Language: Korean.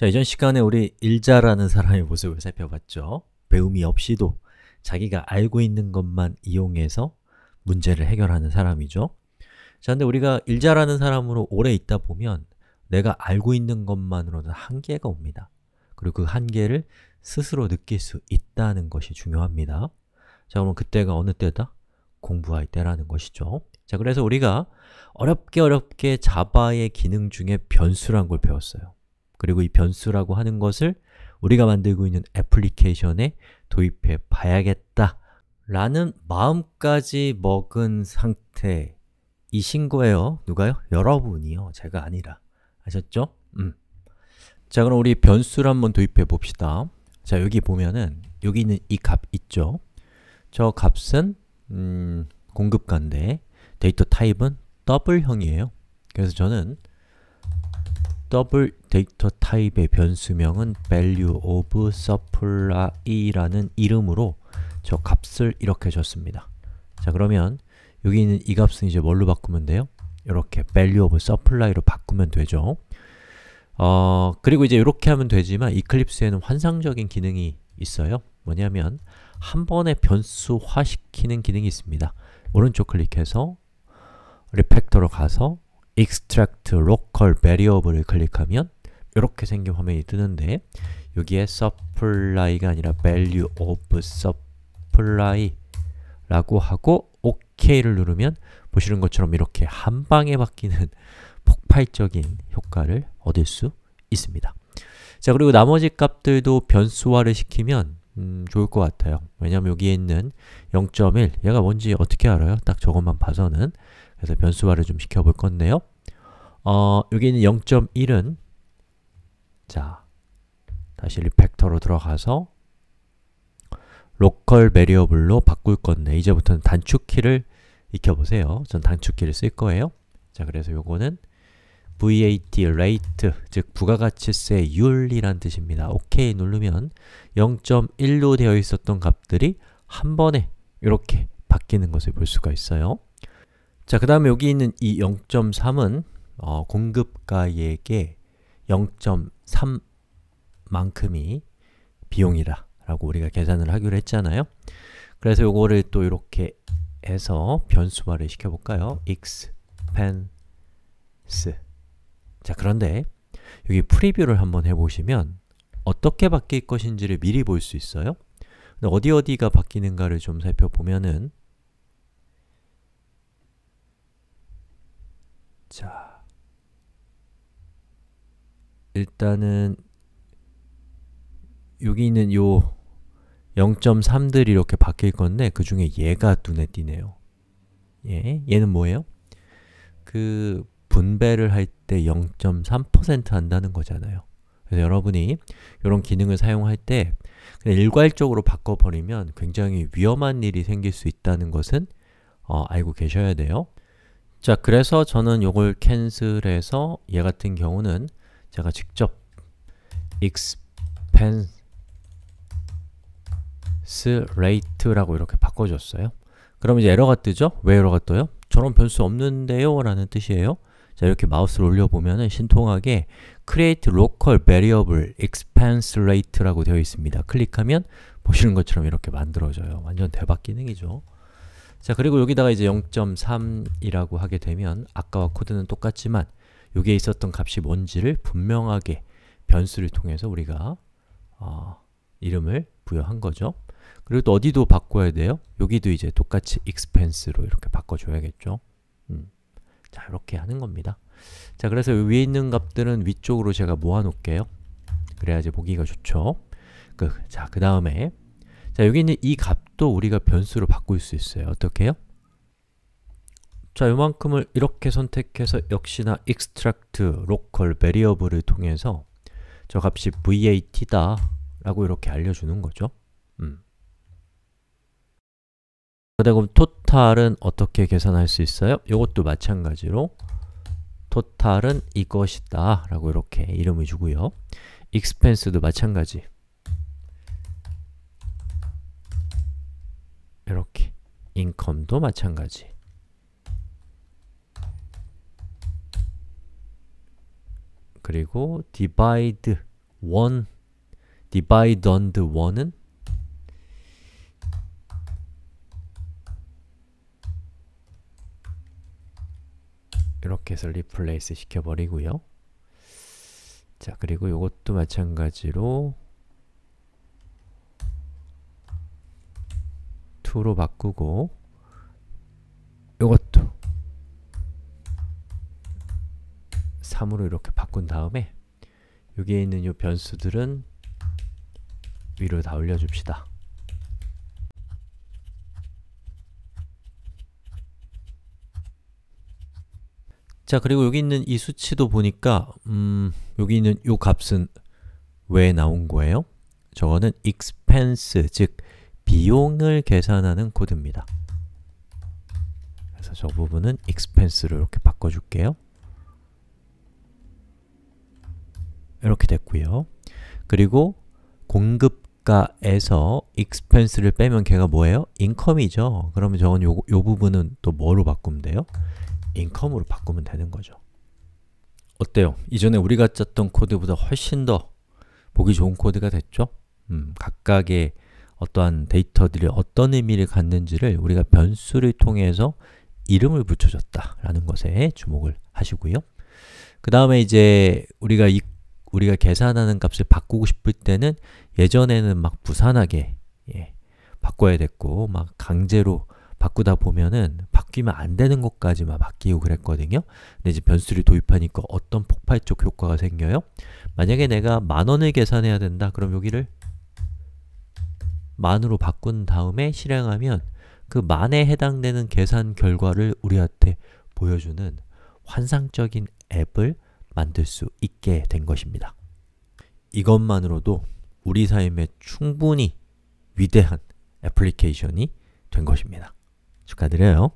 자, 이전 시간에 우리 일자라는 사람의 모습을 살펴봤죠. 배움이 없이도 자기가 알고 있는 것만 이용해서 문제를 해결하는 사람이죠. 자, 근데 우리가 일자라는 사람으로 오래 있다 보면 내가 알고 있는 것만으로는 한계가 옵니다. 그리고 그 한계를 스스로 느낄 수 있다는 것이 중요합니다. 자, 그럼 그때가 어느 때다? 공부할 때라는 것이죠. 자, 그래서 우리가 어렵게 어렵게 자바의 기능 중에 변수란 걸 배웠어요. 그리고 이 변수라고 하는 것을 우리가 만들고 있는 애플리케이션에 도입해 봐야겠다 라는 마음까지 먹은 상태이신 거예요. 누가요? 여러분이요. 제가 아니라. 아셨죠? 음. 자, 그럼 우리 변수를 한번 도입해 봅시다. 자, 여기 보면은 여기 있는 이 값 있죠? 저 값은 음, 공급가인데 데이터 타입은 더블형이에요. 그래서 저는 더블 데이터 타입의 변수명은 value of supply라는 이름으로 저 값을 이렇게 줬습니다. 자 그러면 여기 있는 이 값은 이제 뭘로 바꾸면 돼요? 이렇게 value of supply로 바꾸면 되죠. 어, 그리고 이제 이렇게 하면 되지만 이클립스에는 환상적인 기능이 있어요. 뭐냐면 한 번에 변수화시키는 기능이 있습니다. 오른쪽 클릭해서 리팩터로 가서 extract local variable을 클릭하면 이렇게 생긴 화면이 뜨는데 여기에 supply가 아니라 value of supply 라고 하고 OK를 누르면 보시는 것처럼 이렇게 한 방에 바뀌는 폭발적인 효과를 얻을 수 있습니다. 자 그리고 나머지 값들도 변수화를 시키면 음, 좋을 것 같아요. 왜냐면 여기에 있는 0.1 얘가 뭔지 어떻게 알아요? 딱 저것만 봐서는 그래서 변수화를 좀 시켜볼 건데요. 어, 여기 있는 0.1은 자, 다시 refactor로 들어가서 local variable로 바꿀 건데 이제부터는 단축키를 익혀보세요. 전 단축키를 쓸 거예요. 자, 그래서 요거는 VAT rate, 즉 부가가치세 율이란 뜻입니다. OK 누르면 0.1로 되어 있었던 값들이 한 번에 이렇게 바뀌는 것을 볼 수가 있어요. 자, 그 다음에 여기 있는 이 0.3은 어, 공급가에게 0.3만큼이 비용이다 라고 우리가 계산을 하기로 했잖아요. 그래서 요거를 또 이렇게 해서 변수화를 시켜볼까요? expense 자, 그런데 여기 프리뷰를 한번 해보시면 어떻게 바뀔 것인지를 미리 볼 수 있어요. 어디 어디가 바뀌는가를 좀 살펴보면은 자 일단은 여기 있는 요 0.3들이 이렇게 바뀔 건데 그 중에 얘가 눈에 띄네요. 예, 얘는 뭐예요? 그 분배를 할 때 0.3% 한다는 거잖아요. 그래서 여러분이 이런 기능을 사용할 때 그냥 일괄적으로 바꿔버리면 굉장히 위험한 일이 생길 수 있다는 것은 어, 알고 계셔야 돼요. 자, 그래서 저는 이걸 캔슬해서 얘 같은 경우는 제가 직접 expense rate라고 이렇게 바꿔줬어요. 그럼 이제 에러가 뜨죠? 왜 에러가 떠요? 저런 변수 없는데요? 라는 뜻이에요. 자, 이렇게 마우스를 올려보면 신통하게 create local variable expense rate라고 되어 있습니다. 클릭하면 보시는 것처럼 이렇게 만들어져요. 완전 대박 기능이죠. 자, 그리고 여기다가 이제 0.3이라고 하게 되면 아까와 코드는 똑같지만 여기에 있었던 값이 뭔지를 분명하게 변수를 통해서 우리가 어, 이름을 부여한 거죠. 그리고 또 어디도 바꿔야 돼요? 여기도 이제 똑같이 expense로 이렇게 바꿔줘야겠죠. 음. 자, 이렇게 하는 겁니다. 자, 그래서 위에 있는 값들은 위쪽으로 제가 모아놓을게요. 그래야지 보기가 좋죠. 그, 자, 그 다음에 자, 여기 있는 이 값도 우리가 변수로 바꿀 수 있어요. 어떻게 해요? 자, 요만큼을 이렇게 선택해서 역시나 extract local variable을 통해서 저 값이 vat다 라고 이렇게 알려주는 거죠. 음. 그다음 토탈은 어떻게 계산할 수 있어요? 이것도 마찬가지로 토탈은 이것이다 라고 이렇게 이름을 주고요. expense도 마찬가지 이렇게 income도 마찬가지 그리고 divide 1 divide on the 1은 이렇게 해서 리플레이스 시켜버리고요. 자 그리고 이것도 마찬가지로 2로 바꾸고 이것 3으로 이렇게 바꾼 다음에 여기에 있는 이 변수들은 위로 다 올려줍시다. 자, 그리고 여기 있는 이 수치도 보니까 음, 여기 있는 이 값은 왜 나온 거예요? 저거는 expense, 즉 비용을 계산하는 코드입니다. 그래서 저 부분은 expense로 이렇게 바꿔줄게요. 이렇게 됐고요. 그리고 공급가에서 expense를 빼면 걔가 뭐예요? income이죠. 그러면 저건 요, 요 부분은 또 뭐로 바꾸면 돼요? income으로 바꾸면 되는 거죠. 어때요? 이전에 우리가 짰던 코드보다 훨씬 더 보기 좋은 코드가 됐죠? 음, 각각의 어떠한 데이터들이 어떤 의미를 갖는지를 우리가 변수를 통해서 이름을 붙여줬다 라는 것에 주목을 하시고요. 그 다음에 이제 우리가 이 우리가 계산하는 값을 바꾸고 싶을 때는 예전에는 막 부산하게 예, 바꿔야 됐고 막 강제로 바꾸다 보면은 바뀌면 안 되는 것까지만 바뀌고 그랬거든요. 근데 이제 변수를 도입하니까 어떤 폭발적 효과가 생겨요? 만약에 내가 만 원을 계산해야 된다. 그럼 여기를 만으로 바꾼 다음에 실행하면 그 만에 해당되는 계산 결과를 우리한테 보여주는 환상적인 앱을 만들 수 있게 된 것입니다. 이것만으로도 우리 삶에 충분히 위대한 애플리케이션이 된 것입니다. 축하드려요.